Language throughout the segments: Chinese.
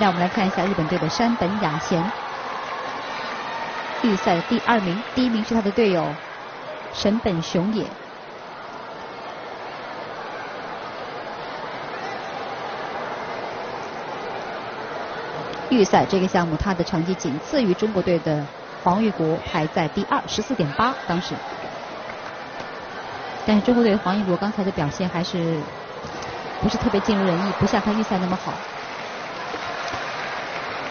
那我们来看一下日本队的山本雅贤，预赛的第二名，第一名是他的队友神本雄也。预赛这个项目，他的成绩仅次于中国队的黄玉国，排在第二，十四点八。当时，但是中国队黄玉国刚才的表现还是不是特别尽如人意，不像他预赛那么好。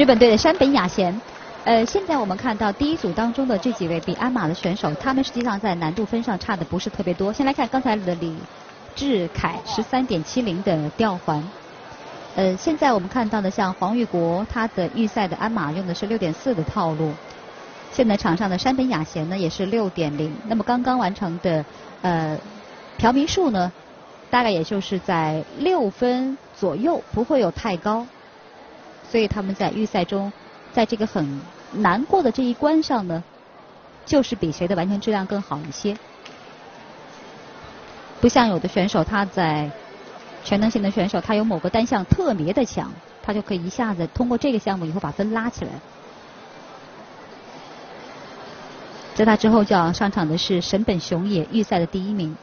日本队的山本雅贤，呃，现在我们看到第一组当中的这几位比鞍马的选手，他们实际上在难度分上差的不是特别多。先来看刚才的李志凯十三点七零的吊环，呃，现在我们看到的像黄玉国，他的预赛的鞍马用的是六点四的套路。现在场上的山本雅贤呢也是六点零，那么刚刚完成的呃朴明树呢，大概也就是在六分左右，不会有太高。所以他们在预赛中，在这个很难过的这一关上呢，就是比谁的完成质量更好一些。不像有的选手，他在全能型的选手，他有某个单项特别的强，他就可以一下子通过这个项目以后把分拉起来。在他之后就要上场的是神本雄也，预赛的第一名。